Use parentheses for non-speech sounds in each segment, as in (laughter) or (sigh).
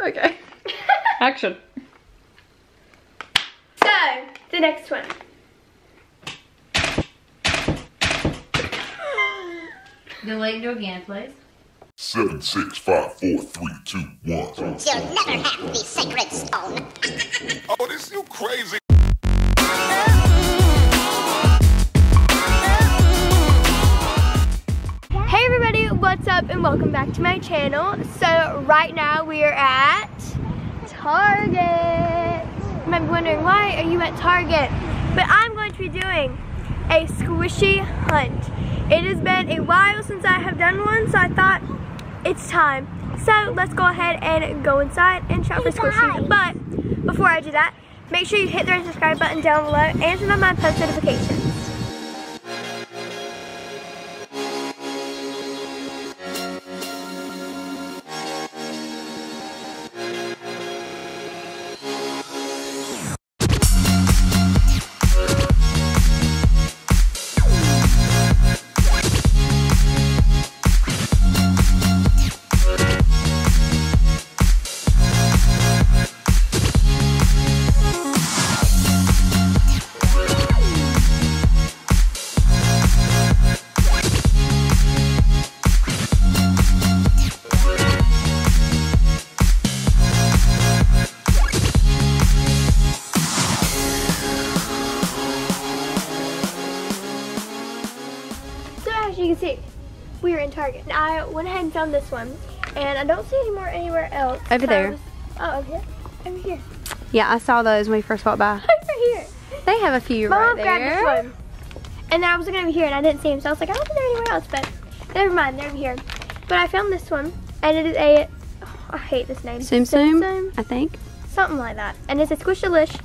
Okay. (laughs) Action. So, the next one. Do wait do again, please. Seven, six, five, four, three, two, one. You'll never have the sacred stone. (laughs) Oh, this is you crazy. Welcome back to my channel. So right now we are at Target. You might be wondering why are you at Target? But I'm going to be doing a squishy hunt. It has been a while since I have done one, so I thought it's time. So let's go ahead and go inside and shop for squishies. But before I do that, make sure you hit the red subscribe button down below and turn on my post notifications. Went ahead and found this one, and I don't see any more anywhere else. Over there. was- oh, over here. Over here. Yeah, I saw those when we first walked by. (laughs) Over here. They have a few My right mom grabbed this one. And then I was looking over here and I didn't see them. so I was like, I don't think they're anywhere else, but never mind, they're over here. But I found this one, and it is a, oh, I hate this name. Tsum Tsum, I think. Something like that. And it's a Squishalish,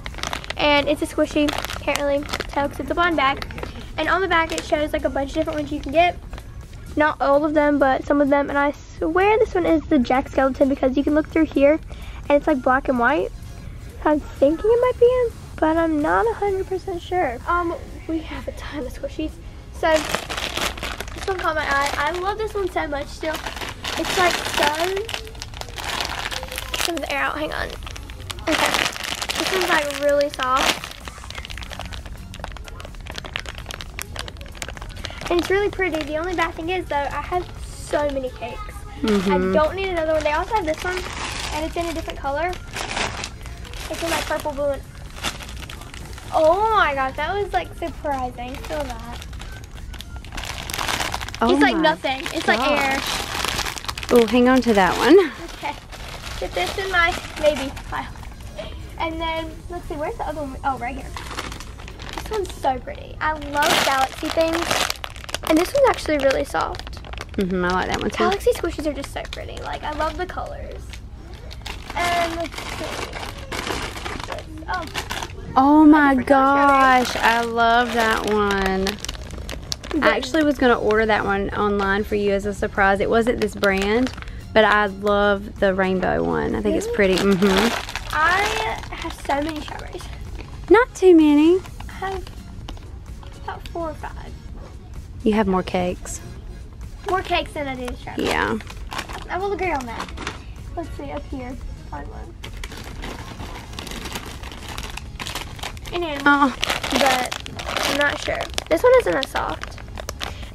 and it's a squishy, apparently, because it's a blind bag. And on the back it shows like a bunch of different ones you can get. Not all of them, but some of them. And I swear this one is the Jack Skeleton because you can look through here, and it's like black and white. I'm thinking it might be him, but I'm not 100% sure. Um, we have a ton of squishies. So, this one caught my eye. I love this one so much still. It's like so... Some air out, hang on. Okay. This one's like really soft. And it's really pretty. The only bad thing is though, I have so many cakes. I mm-hmm. don't need another one. They also have this one, and it's in a different color. It's in like purple, blue, oh my gosh, that was like surprising. Feel that? Oh it's like nothing. It's like air. Oh, hang on to that one. Okay. Put this in my maybe pile. And then let's see, where's the other one? Oh, right here. This one's so pretty. I love galaxy things. And this one's actually really soft. hmm I like that one too. Galaxy squishies are just so pretty. Like I love the colors. And let's see. Oh, Oh my gosh, I love that one. I actually was gonna order that one online for you as a surprise. It wasn't this brand, but I love the rainbow one. I think it's pretty. hmm I have so many strawberries. Not too many. I have about four or five. You have more cakes. More cakes than I do strawberries. Yeah. I will agree on that. Let's see, up here. Find one. An animal, Oh, but I'm not sure. This one isn't as soft.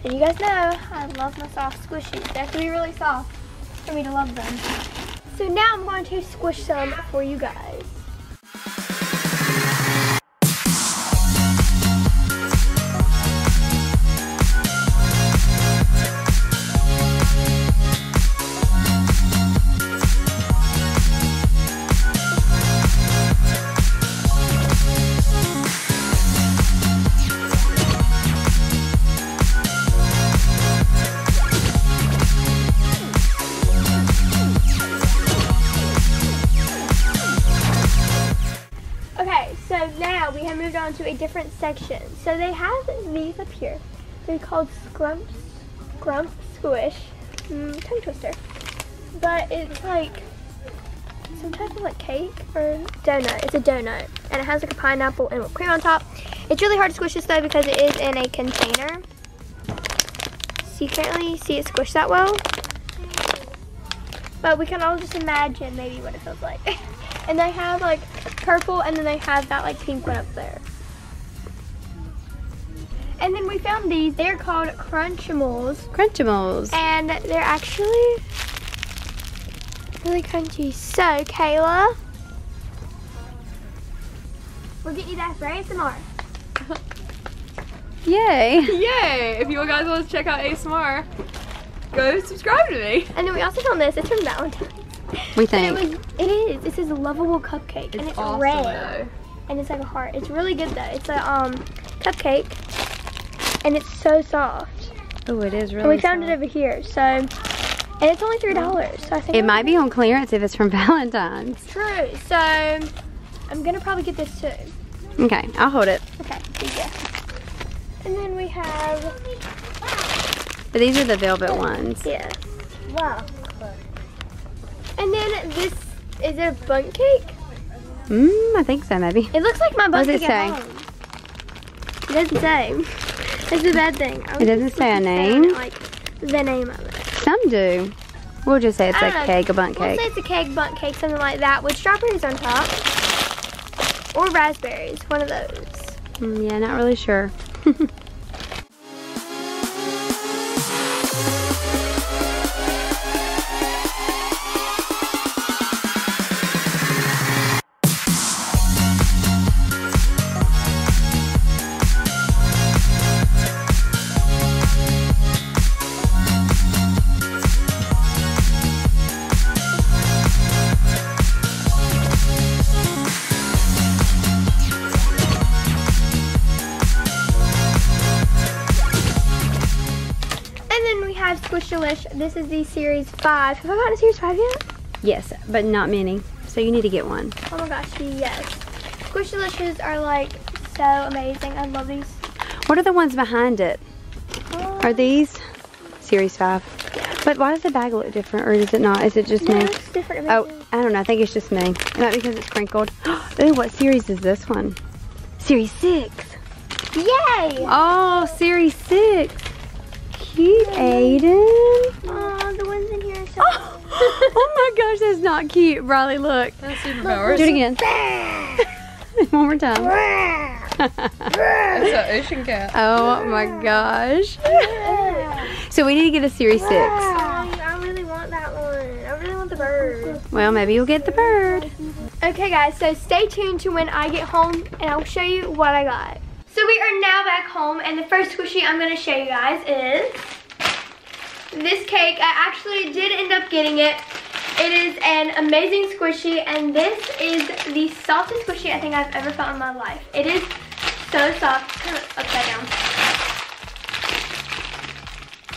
And you guys know I love my soft squishies. They have to be really soft for me to love them. So now I'm going to squish some for you guys. Different sections. So they have these up here. They're called Scrump, Scrump Squish, mm, tongue twister. But it's like some type of like cake or donut. It's a donut, and it has like a pineapple and whipped cream on top. It's really hard to squish this though because it is in a container. So you can't really see it squish that well. but we can all just imagine maybe what it feels like. (laughs) and they have like purple and then they have that like pink one up there. And then we found these. They're called Crunchimals. Crunchimals. And they're actually really crunchy. So, Kayla, we'll get you that for ASMR. (laughs) Yay. (laughs) Yay! If you guys want to check out ASMR, go subscribe to me. And then we also found this. It's from Valentine's. We And it think. was. It is. It says lovable cupcake, and it's red, though. and it's like a heart. It's really good though. It's a um cupcake, and it's so soft. Oh, it is really And we found soft. it over here. So, and it's only three dollars. So I think It might be on clearance if it's from (laughs) Valentine's. true. So I'm gonna probably get this too. Okay, I'll hold it. Okay. And then we have But these are the velvet ones. yes. Wow. And then this is it a bun cake? Mmm, I think so, maybe. It looks like my bun What does cake it say? home. It doesn't say. That's the bad thing. It doesn't say a name? Like the name of it. Some do. We'll just say it's a know. cake, a We'll cake. say it's a cake, bundt cake, something like that, with strawberries on top. Or raspberries, one of those. Mm, yeah, not really sure. (laughs) have Squishalish. This is the series five. Have I gotten a series five yet? Yes, but not many. So you need to get one. Oh my gosh, yes. Squishalicious are like so amazing. I love these. What are the ones behind it? Um, are these series five? But why does the bag look different, or is it not? Is it just No, me? it's different. Oh, I don't know. I think it's just me. Not because it's crinkled. (gasps) Ooh, what series is this one? Series six. Yay! Oh, series six. Cute, Ayden. Oh, the ones in here are so oh, (laughs) oh my gosh, that's not cute. Riley, look. That's superpowers. Do it again. (laughs) One more time. It's an ocean cat. (laughs) Oh my gosh. So we need to get a series six. I really want that one. I really want the bird. Well, maybe you'll get the bird. Okay, guys, so stay tuned to when I get home and I'll show you what I got. So we are now back home, and the first squishy I'm going to show you guys is this cake. I actually did end up getting it. It is an amazing squishy, and this is the softest squishy I think I've ever felt in my life. It is so soft. Kind of upside down.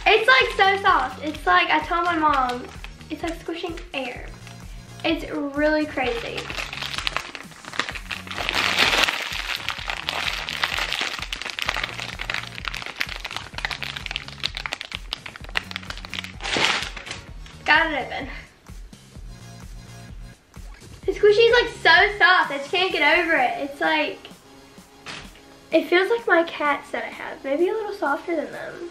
It's like so soft. It's like, I told my mom, it's like squishing air. It's really crazy. Got it open. The squishy is like so soft. I just can't get over it. It's like, it feels like my cats that I have. Maybe a little softer than them.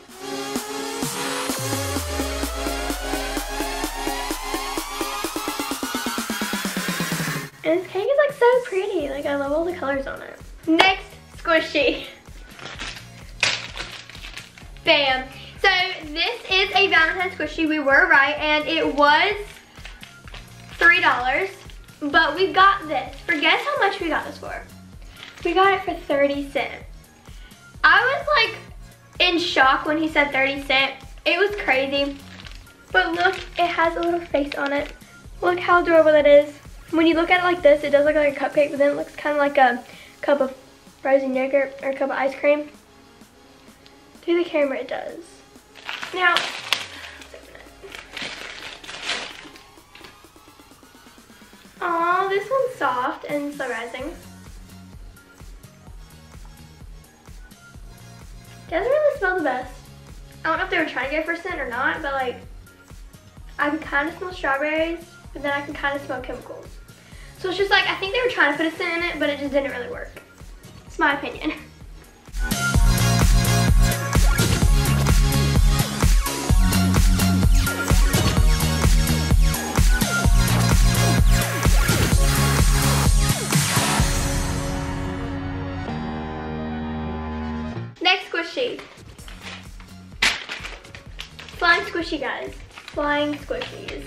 And this cake is like so pretty. Like I love all the colors on it. Next squishy. Bam. So this is a Valentine's squishy. We were right, and it was three dollars. But we got this. For guess how much we got this for? We got it for 30 cents. I was like in shock when he said 30 cent. It was crazy. But look, it has a little face on it. Look how adorable that is. When you look at it like this, it does look like a cupcake, but then it looks kind of like a cup of frozen yogurt or a cup of ice cream. Through the camera, it does. Now. Aw, this one's soft and slow rising. Doesn't really smell the best. I don't know if they were trying to go for scent or not, but like, I can kind of smell strawberries, but then I can kind of smell chemicals. So it's just like, I think they were trying to put a scent in it, but it just didn't really work. It's my opinion. (laughs) squishy. Flying squishy, guys. Flying squishies.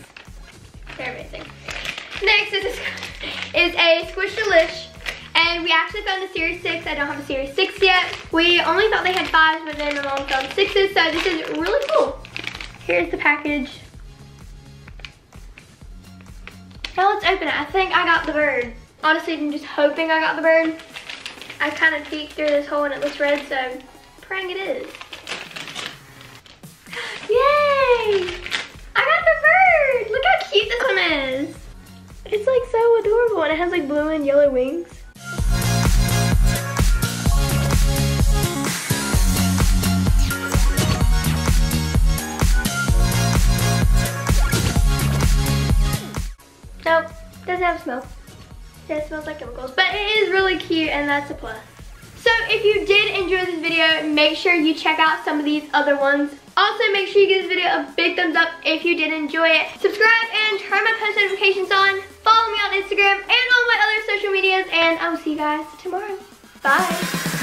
They're amazing. Next is a, is a Squish-A-Lish. And we actually found the Series 6. I don't have a Series 6 yet. We only thought they had 5s, but then my mom found 6s. So this is really cool. Here's the package. Now let's open it. I think I got the bird. Honestly, I'm just hoping I got the bird. I kind of peeked through this hole and it looks red, so Praying it is. Yay! I got the bird! Look how cute this one is. It's like so adorable and it has like blue and yellow wings. Nope, doesn't have a smell. It smells like chemicals, but it is really cute and that's a plus. If you did enjoy this video, make sure you check out some of these other ones. Also, make sure you give this video a big thumbs up if you did enjoy it. Subscribe and turn my post notifications on. Follow me on Instagram and all my other social medias, and I will see you guys tomorrow. Bye.